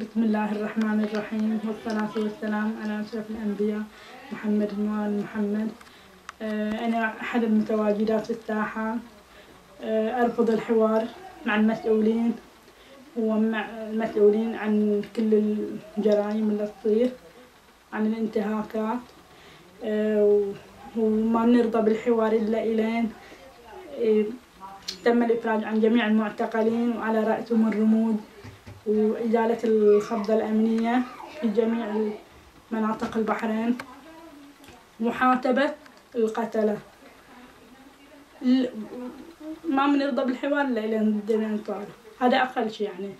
الله الرحمن الرحيم. والصلاة والسلام على أشرف الأنبياء محمد وآل محمد. آه، أنا أحد المتواجدات في الساحة. آه، أرفض الحوار مع المسؤولين ومع المسؤولين عن كل الجرائم اللي تصير عن الانتهاكات. آه، وما بنرضى بالحوار إلا إلين آه، تم الإفراج عن جميع المعتقلين وعلى رأسهم الرموز. وإزالة الخفضة الأمنية في جميع مناطق البحرين محاسبة القتلة. ال- ما بنرضى بالحوار إلين الدنيا صار هذا أقل شيء يعني.